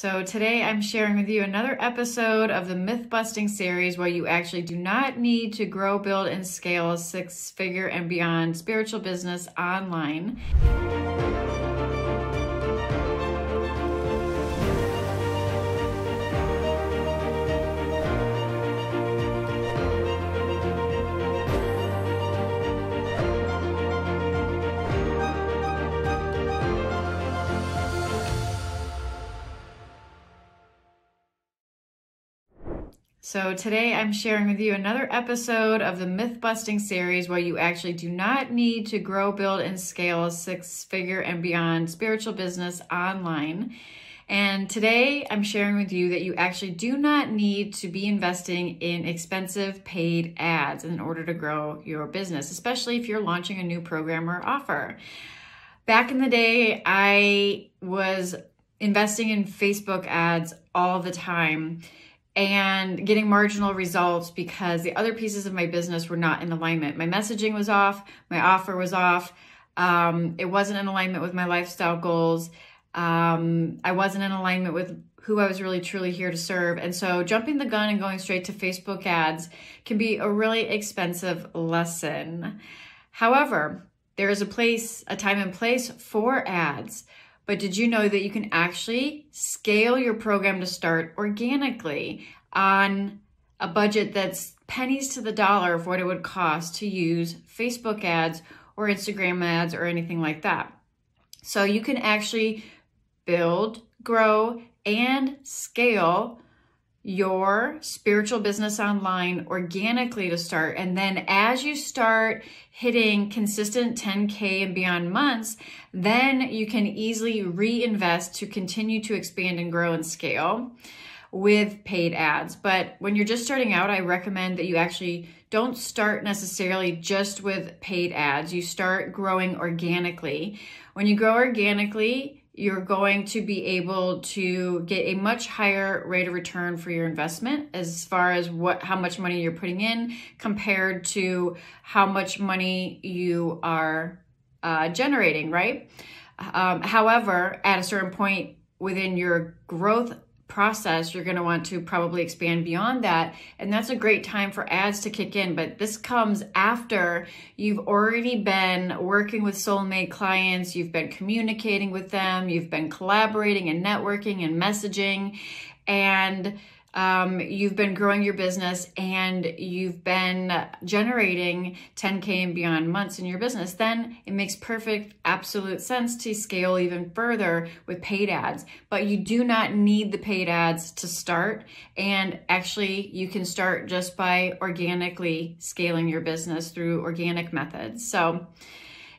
So, today I'm sharing with you another episode of the myth busting series where you actually do not need to grow, build, and scale a six figure and beyond spiritual business online. So, today I'm sharing with you another episode of the myth busting series where you actually do not need to grow, build, and scale a six figure and beyond spiritual business online. And today I'm sharing with you that you actually do not need to be investing in expensive paid ads in order to grow your business, especially if you're launching a new program or offer. Back in the day, I was investing in Facebook ads all the time and getting marginal results because the other pieces of my business were not in alignment. My messaging was off, my offer was off, um, it wasn't in alignment with my lifestyle goals. Um, I wasn't in alignment with who I was really truly here to serve. And so jumping the gun and going straight to Facebook ads can be a really expensive lesson. However, there is a place, a time and place for ads. But did you know that you can actually scale your program to start organically on a budget that's pennies to the dollar of what it would cost to use Facebook ads or Instagram ads or anything like that? So you can actually build, grow, and scale your spiritual business online organically to start. And then as you start hitting consistent 10K and beyond months, then you can easily reinvest to continue to expand and grow and scale with paid ads. But when you're just starting out, I recommend that you actually don't start necessarily just with paid ads. You start growing organically. When you grow organically, you're going to be able to get a much higher rate of return for your investment as far as what how much money you're putting in compared to how much money you are uh, generating right um, however at a certain point within your growth process, you're going to want to probably expand beyond that. And that's a great time for ads to kick in. But this comes after you've already been working with soulmate clients, you've been communicating with them, you've been collaborating and networking and messaging. And um, you've been growing your business and you've been generating 10K and beyond months in your business, then it makes perfect, absolute sense to scale even further with paid ads. But you do not need the paid ads to start. And actually, you can start just by organically scaling your business through organic methods. So,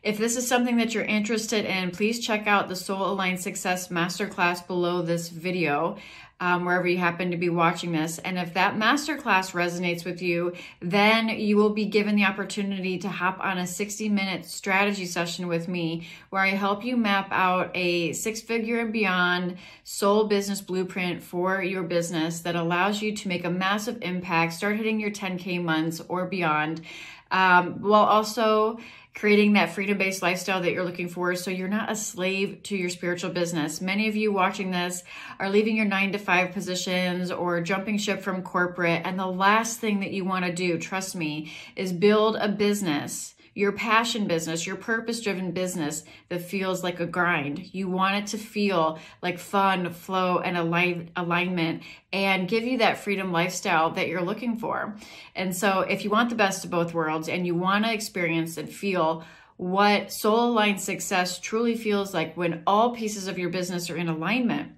if this is something that you're interested in, please check out the Soul Aligned Success Masterclass below this video um, wherever you happen to be watching this. And if that masterclass resonates with you, then you will be given the opportunity to hop on a 60 minute strategy session with me where I help you map out a six figure and beyond soul business blueprint for your business that allows you to make a massive impact, start hitting your 10K months or beyond, um, while also creating that freedom based lifestyle that you're looking for so you're not a slave to your spiritual business. Many of you watching this are leaving your nine to five positions or jumping ship from corporate. And the last thing that you want to do, trust me, is build a business your passion business, your purpose driven business that feels like a grind. You want it to feel like fun, flow, and align, alignment and give you that freedom lifestyle that you're looking for. And so, if you want the best of both worlds and you want to experience and feel what soul aligned success truly feels like when all pieces of your business are in alignment,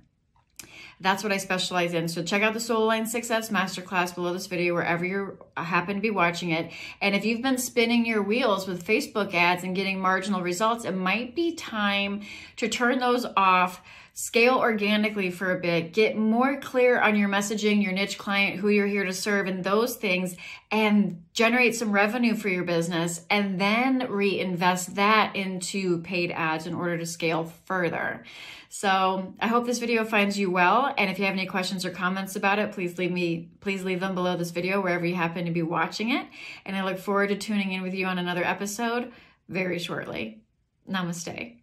that's what I specialize in. So check out the Soul Aligned Success Masterclass below this video, wherever you happen to be watching it. And if you've been spinning your wheels with Facebook ads and getting marginal results, it might be time to turn those off scale organically for a bit, get more clear on your messaging, your niche client, who you're here to serve, and those things, and generate some revenue for your business, and then reinvest that into paid ads in order to scale further. So I hope this video finds you well. And if you have any questions or comments about it, please leave me, please leave them below this video wherever you happen to be watching it. And I look forward to tuning in with you on another episode very shortly. Namaste.